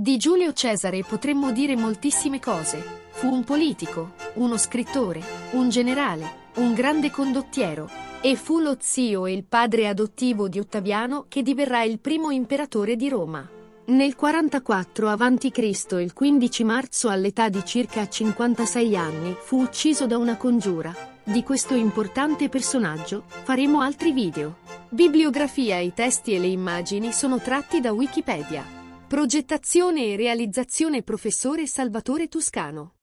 Di Giulio Cesare potremmo dire moltissime cose. Fu un politico, uno scrittore, un generale, un grande condottiero, e fu lo zio e il padre adottivo di Ottaviano che diverrà il primo imperatore di Roma. Nel 44 a.C., il 15 marzo all'età di circa 56 anni, fu ucciso da una congiura. Di questo importante personaggio faremo altri video. Bibliografia I testi e le immagini sono tratti da Wikipedia. Progettazione e realizzazione Professore Salvatore Toscano